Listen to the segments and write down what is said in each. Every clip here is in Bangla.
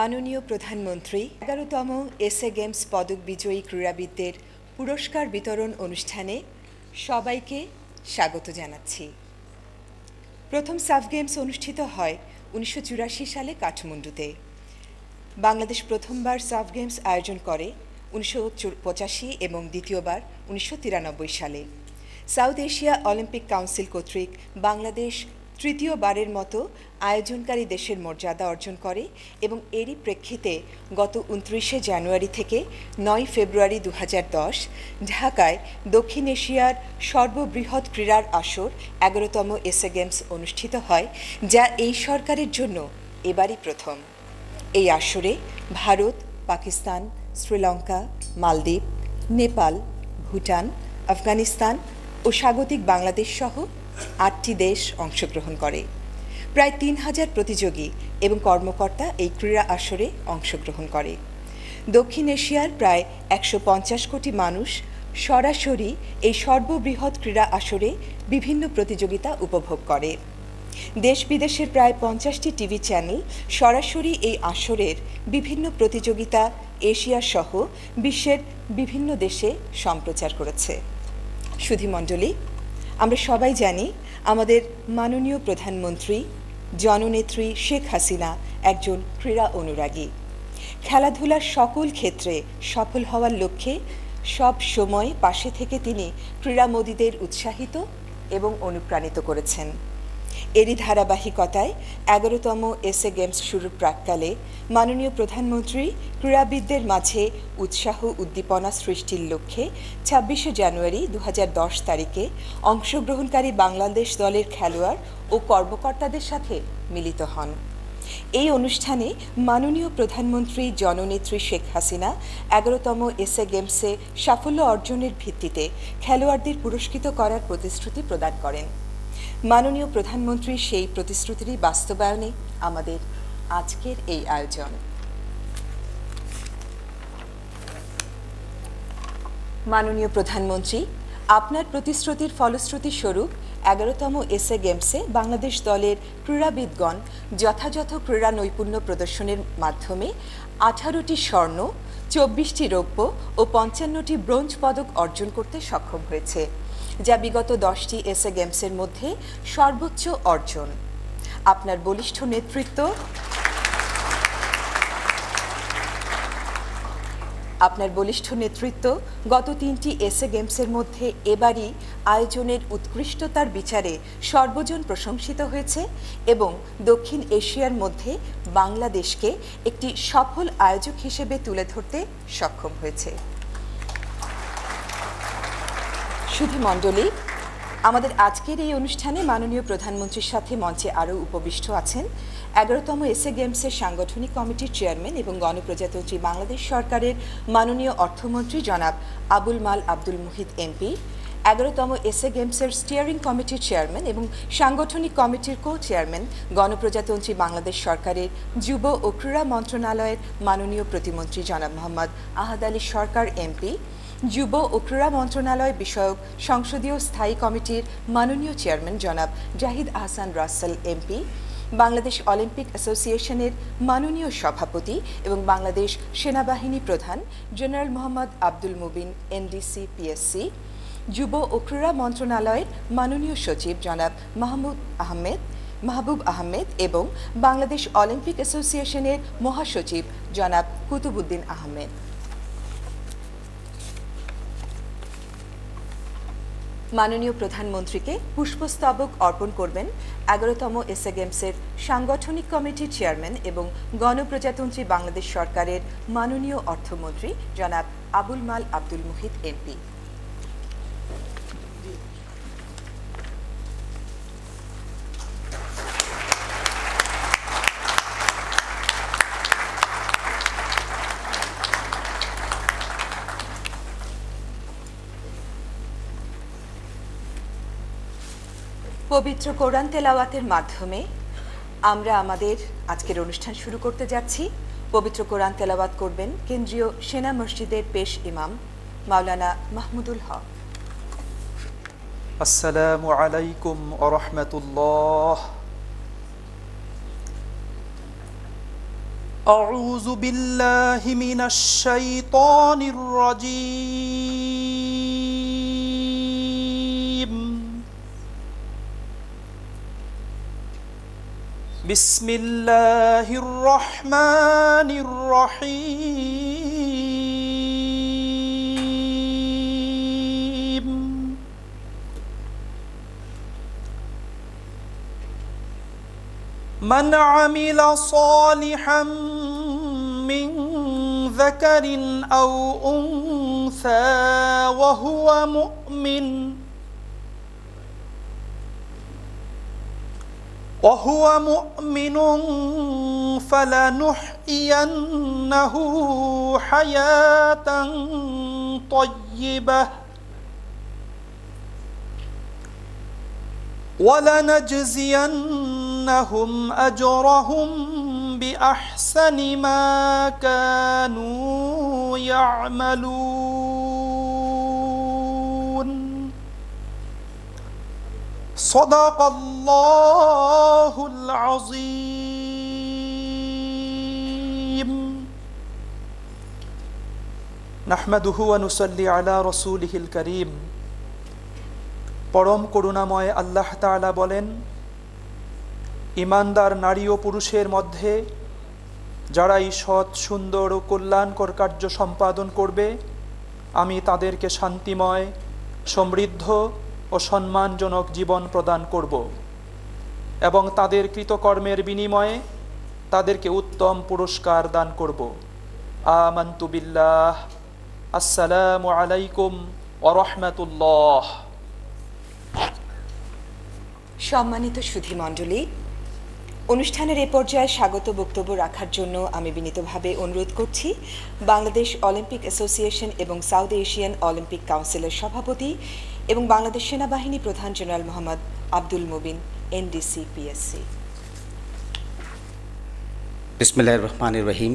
মাননীয় প্রধানমন্ত্রী, এগারোতম এসএ গেমস পদক বিজয়ী ক্রীড়াবিদদের পুরস্কার বিতরণ অনুষ্ঠানে সবাইকে স্বাগত জানাচ্ছি। প্রথম সাফ গেমস অনুষ্ঠিত হয় উনিশশো চুরাশি সালে কাঠমান্ডুতে। বাংলাদেশ প্রথমবার সাফ গেমস আয়োজন করে উনিশশো পঁচাশি এবং দ্বিতীয়বার উনিশশো তিরানব্বই সালে। সাউথ এশিয়া অলিম্পিক কাউন্সিল কর্তৃক বাংলাদেশ তৃতীয়বারের মতো আয়োজনকারী দেশের মর্যাদা অর্জন করে এবং এরই প্রেক্ষিতে গত উনত্রিশে জানুয়ারি থেকে নয় ফেব্রুয়ারি দু হাজার দশ ঢাকায় দক্ষিণ এশিয়ার সর্ববৃহৎ ক্রীড়ার আসর এগারোতম এসএ গেমস অনুষ্ঠিত হয়, যা এই সরকারের জন্য এবারই প্রথম। এই আসরে ভারত, পাকিস্তান, শ্রীলঙ্কা, মালদ্বীপ, নেপাল, ভুটান, আফগানিস্তান ও স্বাগতিক বাংলাদেশ সহ আটটি দেশ অংশগ্রহণ করে। প্রায় তিন হাজার প্রতিযোগী এবং কর্মকর্তা এই ক্রীড়া আসরে অংশগ্রহণ করে। দক্ষিণ এশিয়ার প্রায় একশো পঞ্চাশ কোটি মানুষ সরাসরি এই সর্ববৃহৎ ক্রীড়া আসরে বিভিন্ন প্রতিযোগিতা উপভোগ করে। দেশ বিদেশের প্রায় পঞ্চাশটি টিভি চ্যানেল সরাসরি এই আসরের বিভিন্ন প্রতিযোগিতা এশিয়া সহ বিশ্বের বিভিন্ন দেশে সম্প্রচার করেছে। সুধীমণ্ডলী আমরা সবাই জানি আমাদের মাননীয় প্রধানমন্ত্রী, জননেত্রী শেখ হাসিনা একজন ক্রীড়া অনুরাগী। খেলাধুলার সকল ক্ষেত্রে সফল হওয়ার লক্ষ্যে সব সময় পাশে থেকে তিনি ক্রীড়ামোদীদের উৎসাহিত এবং অনুপ্রাণিত করেছেন। এরই ধারাবাহিকতায় এগারোতম এসএ গেমস শুরুর প্রাককালে মাননীয় প্রধানমন্ত্রী ক্রীড়াবিদদের মাঝে উৎসাহ উদ্দীপনা সৃষ্টির লক্ষ্যে ছাব্বিশে জানুয়ারি দু হাজার দশ তারিখে অংশগ্রহণকারী বাংলাদেশ দলের খেলোয়াড় ও কর্মকর্তাদের সাথে মিলিত হন। এই অনুষ্ঠানে মাননীয় প্রধানমন্ত্রী জননেত্রী শেখ হাসিনা এগারোতম এসএ গেমসে সাফল্য অর্জনের ভিত্তিতে খেলোয়াড়দের পুরস্কৃত করার প্রতিশ্রুতি প্রদান করেন। মাননীয় প্রধানমন্ত্রীর সেই প্রতিশ্রুতিরই বাস্তবায়নে আমাদের আজকের এই আয়োজন। মাননীয় প্রধানমন্ত্রী, আপনার প্রতিশ্রুতির ফলশ্রুতি স্বরূপ এগারোতম এসএ গেমসে বাংলাদেশ দলের ক্রীড়াবিদগণ যথাযথ ক্রীড়া নৈপুণ্য প্রদর্শনের মাধ্যমে আঠারোটি স্বর্ণ, চব্বিশটি রৌপ্য ও পঞ্চান্নটি ব্রোঞ্জ পদক অর্জন করতে সক্ষম হয়েছে। যা বিগত দশটি এসএ গেমসের মধ্যে সর্বোচ্চ অর্জন। আপনার বলিষ্ঠ নেতৃত্ব। আপনার বলিষ্ঠ নেতৃত্ব গত তিনটি এসএ গেমসের মধ্যে এবারই আয়োজনের উৎকৃষ্টতার বিচারে সর্বজন প্রশংসিত হয়েছে এবং দক্ষিণ এশিয়ার মধ্যে বাংলাদেশকে একটি সফল আয়োজক হিসেবে তুলে ধরতে সক্ষম হয়েছে। সুধী মণ্ডলী, আমাদের আজকের এই অনুষ্ঠানে মাননীয় প্রধানমন্ত্রীর সাথে মঞ্চে আরও উপবিষ্ট আছেন এগারোতম এসএ গেমসের সাংগঠনিক কমিটির চেয়ারম্যান এবং গণপ্রজাতন্ত্রী বাংলাদেশ সরকারের মাননীয় অর্থমন্ত্রী জনাব আবুল মাল আব্দুল মুহিত এমপি, এগারোতম এসএ গেমসের স্টিয়ারিং কমিটির চেয়ারম্যান এবং সাংগঠনিক কমিটির কো চেয়ারম্যান গণপ্রজাতন্ত্রী বাংলাদেশ সরকারের যুব ও ক্রীড়া মন্ত্রণালয়ের মাননীয় প্রতিমন্ত্রী জনাব মোহাম্মদ আহাদ আলী সরকার এমপি যুব ও ক্রীড়া মন্ত্রণালয় বিষয়ক সংসদীয় স্থায়ী কমিটির মাননীয় চেয়ারম্যান জনাব জাহিদ আহসান রাসেল, এমপি, বাংলাদেশ অলিম্পিক অ্যাসোসিয়েশনের মাননীয় সভাপতি এবং বাংলাদেশ সেনাবাহিনী প্রধান general Mohammad Abdul Mubin NDC PSC যুব ও ক্রীড়া মন্ত্রণালয়ের মাননীয় সচিব জনাব মাহমুদ আহমেদ, মাহবুব আহমেদ এবং বাংলাদেশ অলিম্পিক অ্যাসোসিয়েশনের মহাসচিব জনাব কুতুবুদ্দিন আহমেদ। মাননীয় প্রধানমন্ত্রীকে পুষ্পস্তবক অর্পণ করবেন এগারোতম এসএ গেমসের সাংগঠনিক কমিটির চেয়ারম্যান এবং গণপ্রজাতন্ত্রী বাংলাদেশ সরকারের মাননীয় অর্থমন্ত্রী জনাব আবুল মাল আব্দুল মুহিত এমপি। পবিত্র কোরআন তেলাওয়াতের মাধ্যমে আমরা আমাদের আজকের অনুষ্ঠান শুরু করতে যাচ্ছি পবিত্র কোরআন তেলাওয়াত করবেন কেন্দ্রীয় সেনা মসজিদের পেশ ইমাম মাওলানা মাহমুদুল হক السلام عليكم ورحمة الله أعوذ بالله من الشيطان الرجيم بسم الله الرحمن الرحيم من عمل صالحا من ذكر أو انثى وهو مؤمن وهو مؤمن فلنحيينه حياة طيبة. ولنجزينهم أجرهم بأحسن ما كانوا يعملون. صدق الله العظيم نحمده ونصلي على رسوله الكريم পরম করুণাময় আল্লাহ তাআলা বলেন ইমানদার নারী ও পুরুষের মধ্যে যারাই সৎ সুন্দর ও কল্যাণকর কার্য সম্পাদন করবে আমি তাদেরকে শান্তিময় সমৃদ্ধ ও সম্মানজনক জীবন প্রদান করব এবং তাদের কৃতকর্মের বিনিময়ে তাদেরকে উত্তম পুরস্কার দান করব। আমান্তু বিল্লাহ। আসসালামু আলাইকুম ওরহমতুল্লাহ সম্মানিত সুধী মণ্ডলী অনুষ্ঠানের এ পর্যায়ে স্বাগত বক্তব্য রাখার জন্য আমি বিনীতভাবে অনুরোধ করছি, বাংলাদেশ অলিম্পিক অ্যাসোসিয়েশন এবং সাউথ এশিয়ান অলিম্পিক কাউন্সিলের সভাপতি এবং বাংলাদেশ সেনাবাহিনী প্রধান general Mohammad Abdul Mubin, NDC, PSC. বিসমিল্লাহ রহমান রহিম।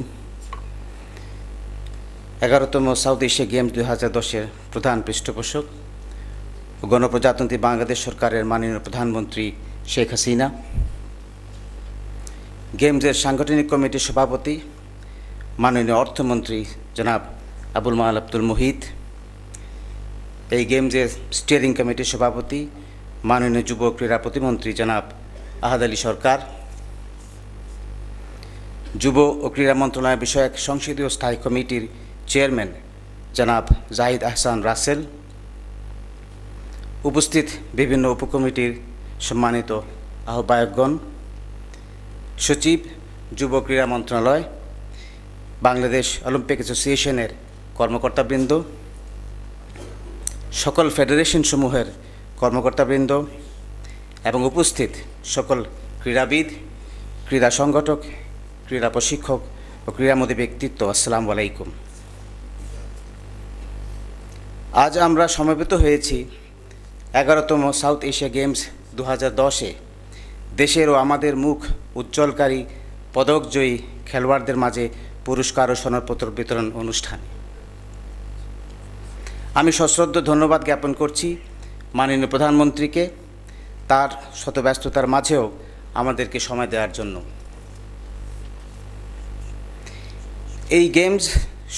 এগারোতম সাউথ এশিয়া গেমস দুই হাজার দশের প্রধান পৃষ্ঠপোষক গণপ্রজাতন্ত্রী বাংলাদেশ সরকারের মাননীয় প্রধানমন্ত্রী শেখ হাসিনা। গেমসের সাংগঠনিক কমিটির সভাপতি, মাননীয় অর্থমন্ত্রী জনাব আবুল মাল আব্দুল মুহিত। এই গেমসের স্টিয়ারিং কমিটির সভাপতি, মাননীয় যুব ক্রীড়া প্রতিমন্ত্রী জনাব আহাদ আলী সরকার। যুব ও ক্রীড়া মন্ত্রণালয় বিষয়ক সংসদীয় স্থায়ী কমিটির চেয়ারম্যান জনাব জাহিদ আহসান রাসেল। উপস্থিত বিভিন্ন উপকমিটির সম্মানিত আহ্বায়কগণ, সচিব, যুব ক্রীড়া মন্ত্রণালয়, বাংলাদেশ অলিম্পিক অ্যাসোসিয়েশনের কর্মকর্তাবৃন্দ সকল ফেডারেশনসমূহের কর্মকর্তাবৃন্দ এবং উপস্থিত সকল ক্রীড়াবিদ, ক্রীড়া সংগঠক, ক্রীড়া প্রশিক্ষক ও ক্রীড়ামোদী ব্যক্তিত্ব, আসসালামু আলাইকুম। আজ আমরা সমবেত হয়েছি এগারোতম সাউথ এশিয়া গেমস দু হাজার দশে। দেশের ও আমাদের মুখ উজ্জ্বলকারী, পদকজয়ী খেলোয়াড়দের মাঝে পুরস্কার ও সনদপত্র বিতরণ অনুষ্ঠানে। আমি সশ্রদ্ধ ধন্যবাদ জ্ঞাপন করছি মাননীয় প্রধানমন্ত্রীকে তার শত ব্যস্ততার মাঝেও আমাদেরকে সময় দেওয়ার জন্য। এই গেমস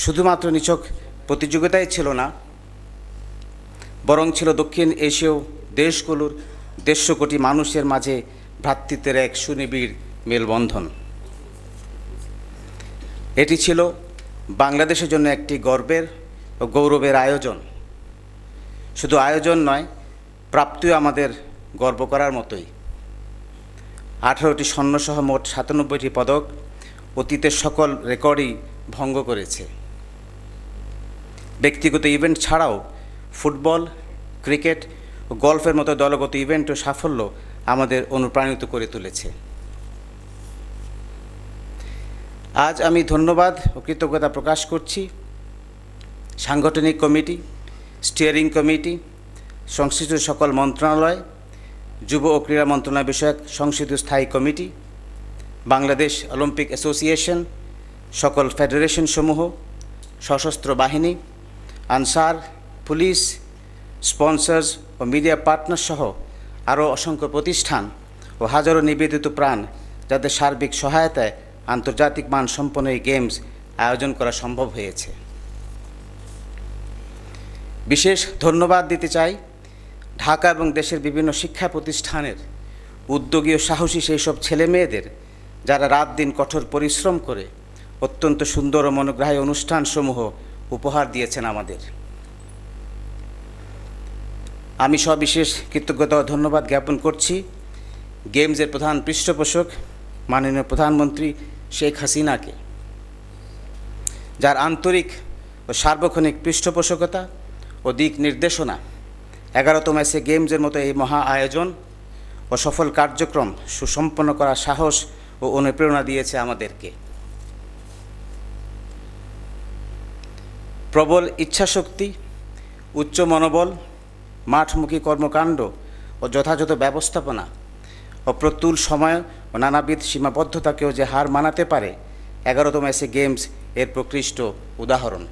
শুধুমাত্র নিছক প্রতিযোগিতাই ছিল না, বরং ছিল দক্ষিণ এশীয় দেশগুলোর দেড়শো কোটি মানুষের মাঝে ভ্রাতৃত্বের এক সুনিবিড় মেলবন্ধন। এটি ছিল বাংলাদেশের জন্য একটি গর্বের ও গৌরবের আয়োজন। শুধু আয়োজন নয়, প্রাপ্তিও আমাদের গর্ব করার মতোই। আঠারোটি স্বর্ণসহ মোট সাতানব্বইটি পদক অতীতের সকল রেকর্ডই ভঙ্গ করেছে। ব্যক্তিগত ইভেন্ট ছাড়াও ফুটবল, ক্রিকেট ও গল্ফের মতো দলগত ইভেন্ট ও সাফল্য আমাদের অনুপ্রাণিত করে তুলেছে। আজ আমি ধন্যবাদ ও কৃতজ্ঞতা প্রকাশ করছি। সাংগঠনিক কমিটি স্টিয়ারিং কমিটি, সংশ্লিষ্ট সকল মন্ত্রণালয়, যুব ও ক্রীড়া মন্ত্রণালয় বিষয়ক সংসদীয় স্থায়ী কমিটি, বাংলাদেশ অলিম্পিক অ্যাসোসিয়েশন, সকল ফেডারেশনসমূহ সশস্ত্র বাহিনী, আনসার, পুলিশ, স্পন্সর্স ও মিডিয়া পার্টনার সহ আরও অসংখ্য প্রতিষ্ঠান ও হাজারো নিবেদিত প্রাণ যাদের সার্বিক সহায়তায় আন্তর্জাতিক মানসম্পন্ন এই গেমস আয়োজন করা সম্ভব হয়েছে। বিশেষ ধন্যবাদ দিতে চাই ঢাকা এবং দেশের বিভিন্ন শিক্ষা প্রতিষ্ঠানের উদ্যোগী ও সাহসী সেই সব ছেলে মেয়েদের যারা রাত দিন কঠোর পরিশ্রম করে অত্যন্ত সুন্দর ও মনোগ্রাহী অনুষ্ঠানসমূহ উপহার দিয়েছেন আমাদের। আমি সবিশেষ কৃতজ্ঞতা ও ধন্যবাদ জ্ঞাপন করছি। গেমসের প্রধান পৃষ্ঠপোষক, মাননীয় প্রধানমন্ত্রী শেখ হাসিনাকে, যার আন্তরিক ও সার্বক্ষণিক পৃষ্ঠপোষকতা ও দিক নির্দেশনা। এগারোতম এসে গেমসের মতো এই মহা আয়োজন ও সফল কার্যক্রম সুসম্পন্ন করার সাহস ও অনুপ্রেরণা দিয়েছে আমাদেরকে। প্রবল ইচ্ছাশক্তি, উচ্চ মনোবল, মাঠমুখী কর্মকাণ্ড ও যথাযথ ব্যবস্থাপনা ও প্রতুল সময় ও নানাবিধ সীমাবদ্ধতাকেও যে হার মানাতে পারে, এগারোতম এসে গেমস এর প্রকৃষ্ট উদাহরণ।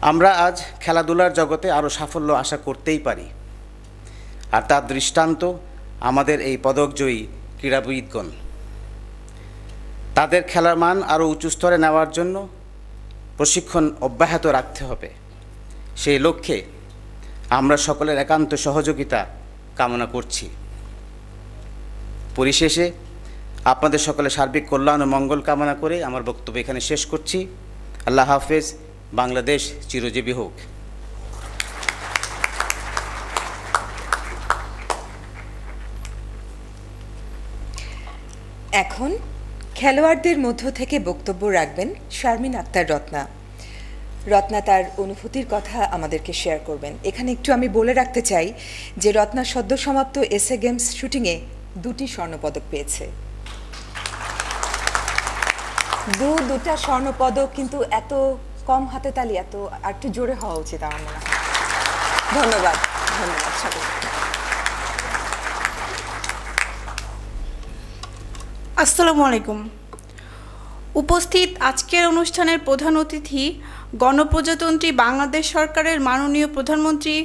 আমরা আজ খেলাধুলার জগতে আরও সাফল্য আশা করতেই পারি। আর তার দৃষ্টান্ত আমাদের এই পদকজয়ী ক্রীড়াবিদগণ। তাদের খেলার মান আরও উঁচু স্তরে নেওয়ার জন্য প্রশিক্ষণ অব্যাহত রাখতে হবে। সেই লক্ষ্যে আমরা সকলের একান্ত সহযোগিতা কামনা করছি। পরিশেষে আপনাদের সকলে সার্বিক কল্যাণ ও মঙ্গল কামনা করে আমার বক্তব্য এখানে শেষ করছি। আল্লাহ হাফেজ। বাংলাদেশ চিরজীবী হোক। এখন খেলোয়াড়দের মধ্য থেকে বক্তব্য রাখবেন শারমিন আক্তার রত্না। রত্না তার অনুভূতির কথা আমাদেরকে শেয়ার করবেন। এখানে একটু আমি বলে রাখতে চাই যে রত্না সদ্য সমাপ্ত এসএ গেমস শুটিংয়ে দুটি স্বর্ণপদক পেয়েছে। দু দুটা স্বর্ণপদক কিন্তু এত কম হাতে তালি, এত একটু জোরে হওয়া উচিত আমার মনে হয়। ধন্যবাদ ধন্যবাদ আসসালামু আলাইকুম। উপস্থিত আজকের অনুষ্ঠানের প্রধান অতিথি গণপ্রজাতন্ত্রী বাংলাদেশ সরকারের মাননীয় প্রধানমন্ত্রী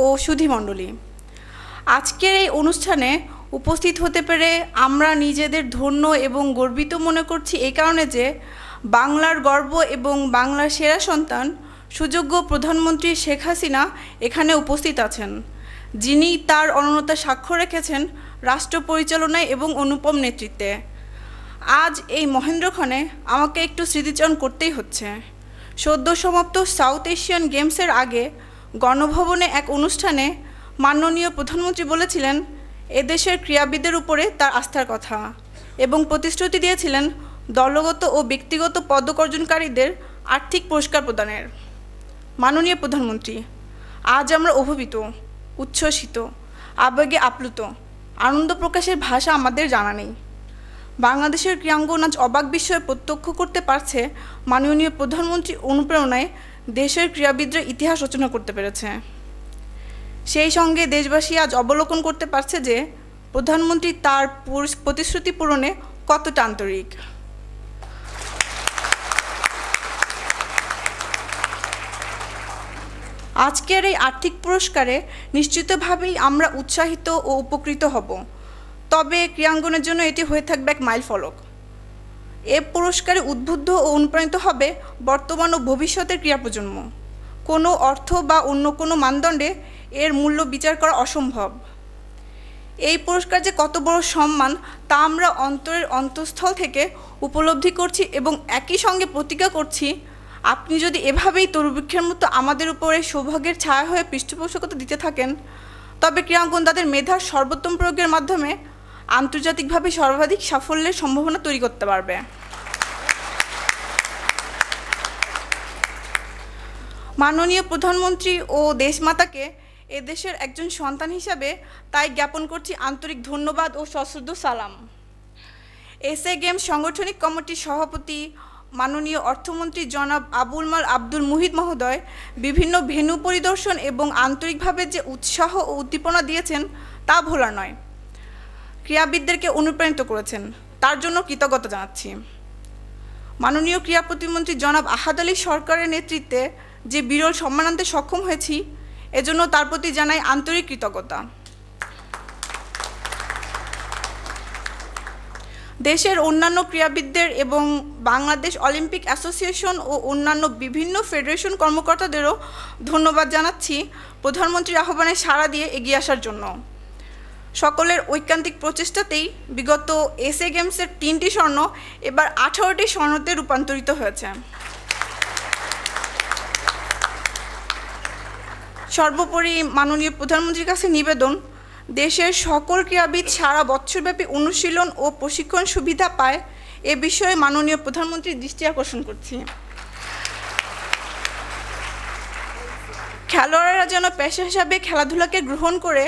ও সুধীমণ্ডলী আজকের এই অনুষ্ঠানে উপস্থিত হতে পেরে আমরা নিজেদের ধন্য এবং গর্বিত মনে করছি এই কারণে যে বাংলার গর্ব এবং বাংলার সেরা সন্তান সুযোগ্য প্রধানমন্ত্রী শেখ হাসিনা এখানে উপস্থিত আছেন। যিনি তার অনন্যতা সাক্ষ্য রেখেছেন রাষ্ট্র পরিচালনায় এবং অনুপম নেতৃত্বে। আজ এই মহেন্দ্রক্ষণে আমাকে একটু স্মৃতিচারণ করতেই হচ্ছে। সদ্য সমাপ্ত সাউথ এশিয়ান গেমসের আগে গণভবনে এক অনুষ্ঠানে মাননীয় প্রধানমন্ত্রী বলেছিলেন এদেশের ক্রীড়াবিদদের উপরে তার আস্থার কথা এবং প্রতিশ্রুতি দিয়েছিলেন দলগত ও ব্যক্তিগত পদক অর্জনকারীদের আর্থিক পুরস্কার প্রদানের। মাননীয় প্রধানমন্ত্রী, আজ আমরা অভিভূত, উচ্ছ্বসিত, আবেগে আপ্লুত, আনন্দ প্রকাশের ভাষা আমাদের জানা নেই। বাংলাদেশের ক্রীড়াঙ্গন আজ অবাক বিস্ময়ে প্রত্যক্ষ করতে পারছে মাননীয় প্রধানমন্ত্রী অনুপ্রেরণায় দেশের ক্রীড়াবিদরা ইতিহাস রচনা করতে পেরেছে। সেই সঙ্গে দেশবাসী আজ অবলোকন করতে পারছে যে প্রধানমন্ত্রী তার প্রতিশ্রুতি পূরণে কতটা আন্তরিক। আজকের এই আর্থিক পুরস্কারে নিশ্চিতভাবেই আমরা উৎসাহিত ও উপকৃত হব। তবে ক্রীড়াঙ্গনের জন্য এটি হয়ে থাকবে এক মাইল ফলক। এ পুরস্কারে উদ্বুদ্ধ ও অনুপ্রাণিত হবে বর্তমান ও ভবিষ্যতের ক্রীড়া প্রজন্ম কোনো অর্থ বা অন্য কোনো মানদণ্ডে এর মূল্য বিচার করা অসম্ভব। এই পুরস্কার যে কত বড় সম্মান, তা আমরা অন্তরের অন্তঃস্থল থেকে উপলব্ধি করছি এবং একই সঙ্গে প্রতিজ্ঞা করছি আপনি যদি এভাবেই তরুবৃক্ষের মতো আমাদের উপরে সৌভাগ্যের ছায়া হয়ে পৃষ্ঠপোষকতা দিতে থাকেন, তবে ক্রীড়াঙ্গন তাদের মেধার সর্বোত্তম প্রয়োগের মাধ্যমে আন্তর্জাতিকভাবে সর্বাধিক সাফল্যের সম্ভাবনা তৈরি করতে পারবে। মাননীয় প্রধানমন্ত্রী ও দেশমাতাকে এদেশের একজন সন্তান হিসাবে তাই জ্ঞাপন করছি আন্তরিক ধন্যবাদ ও সশ্রদ্ধ সালাম। এসএ গেমস সাংগঠনিক কমিটির সভাপতি মাননীয় অর্থমন্ত্রী জনাব আবুল মাল আব্দুল মুহিত মহোদয় বিভিন্ন ভেন্যু পরিদর্শন এবং আন্তরিকভাবে যে উৎসাহ ও উদ্দীপনা দিয়েছেন তা ভোলা নয়। ক্রীড়াবিদদেরকে অনুপ্রাণিত করেছেন। তার জন্য কৃতজ্ঞতা জানাচ্ছি। মাননীয় ক্রীড়া প্রতিমন্ত্রী জনাব আহাদ আলী সরকারের নেতৃত্বে যে বিরল সম্মান আনতে সক্ষম হয়েছি, এজন্য তার প্রতি জানাই আন্তরিক কৃতজ্ঞতা। দেশের অন্যান্য ক্রীড়াবিদদের এবং বাংলাদেশ অলিম্পিক অ্যাসোসিয়েশন ও অন্যান্য বিভিন্ন ফেডারেশন কর্মকর্তাদেরও ধন্যবাদ জানাচ্ছি প্রধানমন্ত্রীর আহ্বানে সাড়া দিয়ে এগিয়ে আসার জন্য। সকলের ঐকান্তিক প্রচেষ্টাতেই বিগত এসএ গেমসের তিনটি স্বর্ণ এবার আঠারোটি স্বর্ণতে রূপান্তরিত হয়েছে। সর্বোপরি মাননীয় প্রধানমন্ত্রীর কাছে নিবেদন দেশের সকল ক্রীড়াবিদ সারা বছরব্যাপী অনুশীলন ও প্রশিক্ষণ সুবিধা পায়। এ বিষয়ে মাননীয় প্রধানমন্ত্রীর দৃষ্টি আকর্ষণ করছি। খেলোয়াড়েরা যেন পেশা হিসাবে খেলাধুলাকে গ্রহণ করে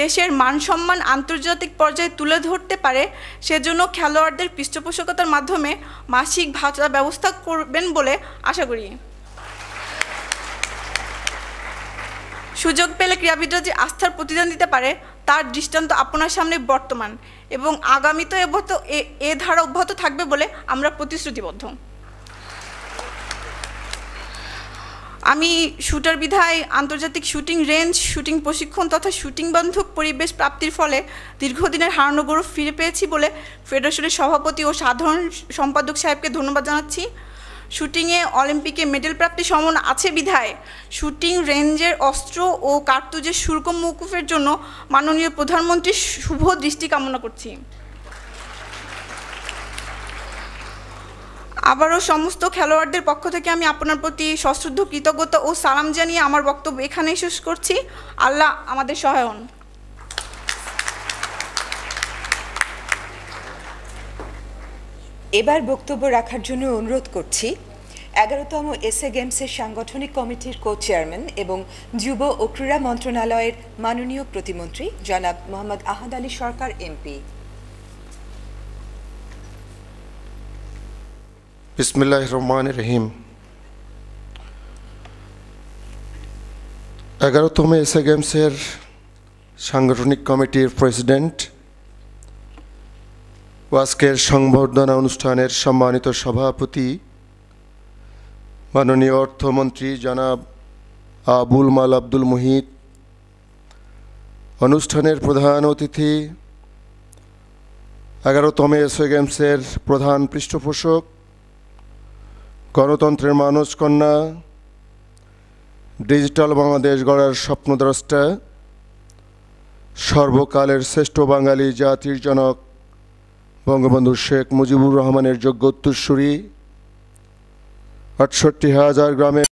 দেশের মান সম্মান আন্তর্জাতিক পর্যায়ে তুলে ধরতে পারে, সেজন্য খেলোয়াড়দের পৃষ্ঠপোষকতার মাধ্যমে মাসিক ভাতা ব্যবস্থা করবেন বলে আশা করি। সুযোগ পেলে ক্রীড়াবিদরা যে আস্থার প্রতিদান দিতে পারে তার দৃষ্টান্ত আপনার সামনে বর্তমান এবং আগামীতে অব্যাহত এ- ধারা অব্যাহত থাকবে বলে আমরা প্রতিশ্রুতিবদ্ধ। আমি শুটার বিধায় আন্তর্জাতিক শুটিং রেঞ্জ, শুটিং প্রশিক্ষণ তথা শুটিং বান্ধব পরিবেশ প্রাপ্তির ফলে দীর্ঘদিনের হারানো গৌরব ফিরে পেয়েছি বলে ফেডারেশনের সভাপতি ও সাধারণ সম্পাদক সাহেবকে ধন্যবাদ জানাচ্ছি। শুটিংয়ে অলিম্পিকে মেডেল প্রাপ্তির সম্ভাবনা আছে বিধায়। শুটিং রেঞ্জের অস্ত্র ও কার্তুজের শুল্ক মৌকুফের জন্য মাননীয় প্রধানমন্ত্রীর শুভ দৃষ্টি কামনা করছি। আবারও সমস্ত খেলোয়াড়দের পক্ষ থেকে আমি আপনার প্রতি সশ্রদ্ধ, কৃতজ্ঞতা ও সালাম জানিয়ে আমার বক্তব্য এখানেই শেষ করছি। আল্লাহ আমাদের সহায় এবার বক্তব্য রাখার জন্য অনুরোধ করছি। এগারোতম এসএ গেমসের সাংগঠনিক কমিটির কো চেয়ারম্যান এবং যুব ও ক্রীড়া মন্ত্রণালয়ের মাননীয় প্রতিমন্ত্রী জনাব মোহাম্মদ আহাদ আলী সরকার এমপি বিসমিল্লাহ রহমান রহিম। এগারোতম এসএ গেমসের সাংগঠনিক কমিটির প্রেসিডেন্ট আজকের সংবর্ধনা অনুষ্ঠানের সম্মানিত সভাপতি, মাননীয় অর্থমন্ত্রী জনাব আবুল মাল আব্দুল মুহিত, অনুষ্ঠানের প্রধান অতিথি এগারোতম এসএ গেমসের প্রধান পৃষ্ঠপোষক, গণতন্ত্রের মানস কন্যা, ডিজিটাল বাংলাদেশ গড়ার স্বপ্নদ্রষ্টা, সর্বকালের শ্রেষ্ঠ বাঙালি জাতির জনক বঙ্গবন্ধু শেখ মুজিবুর রহমানের যোগ্য উত্তরসূরি আটষট্টি হাজার গ্রামে